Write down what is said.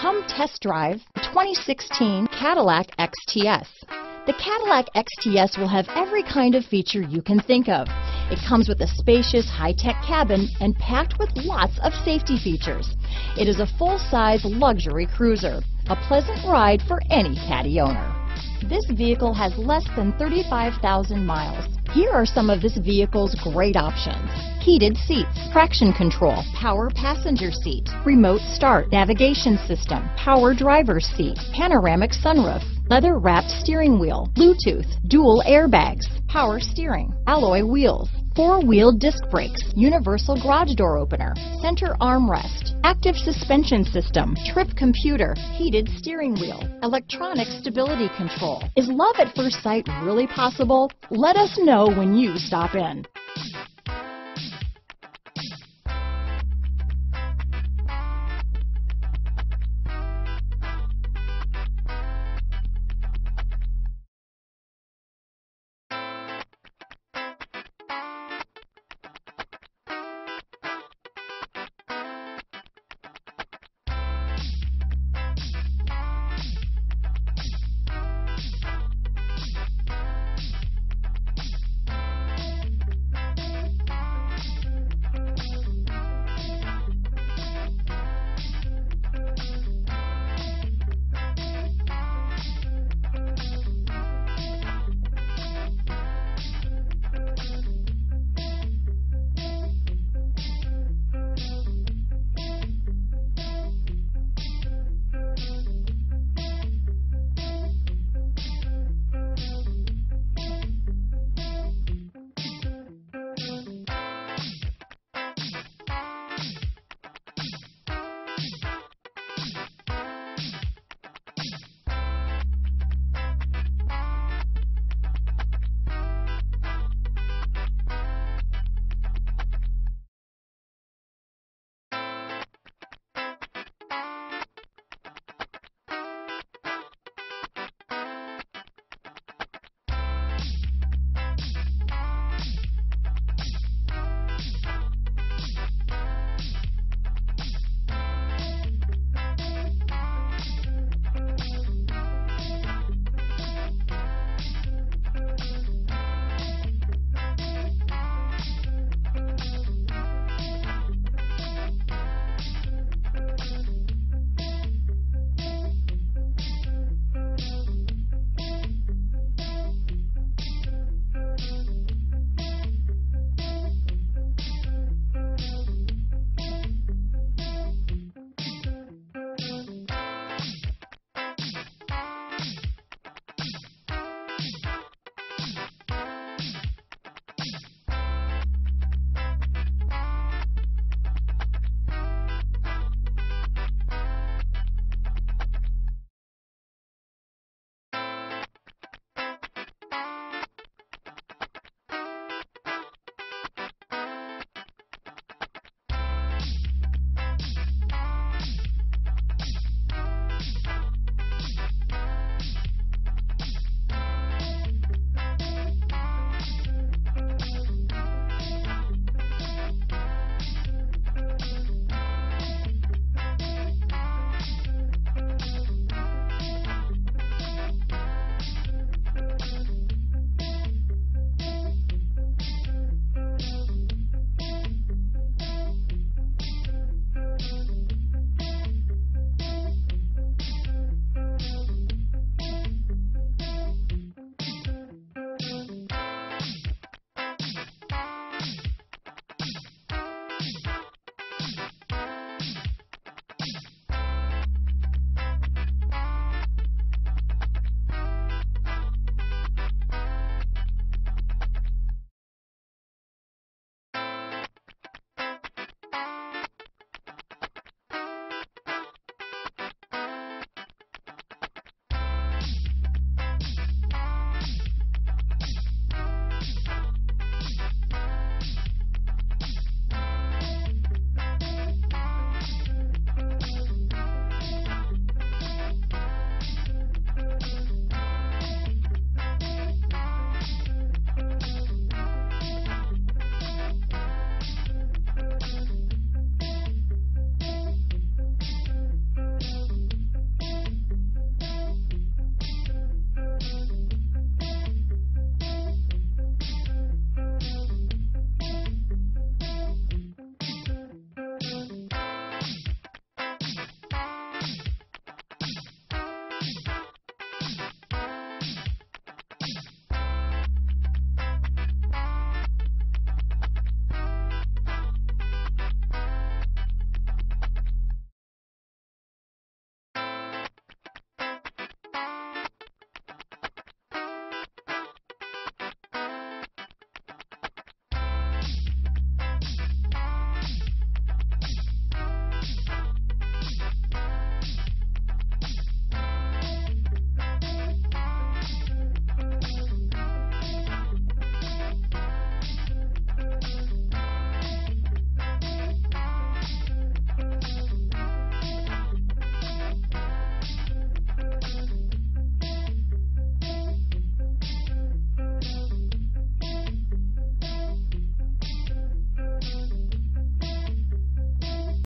Come test drive 2016 Cadillac XTS. The Cadillac XTS will have every kind of feature you can think of. It comes with a spacious, high-tech cabin and packed with lots of safety features. It is a full-size luxury cruiser, a pleasant ride for any Caddy owner. This vehicle has less than 35,000 miles. Here are some of this vehicle's great options. Heated seats, traction control, power passenger seat, remote start, navigation system, power driver's seat, panoramic sunroof, leather wrapped steering wheel, Bluetooth, dual airbags, power steering, alloy wheels, four-wheel disc brakes, universal garage door opener, center armrest, active suspension system, trip computer, heated steering wheel, electronic stability control. Is love at first sight really possible? Let us know when you stop in.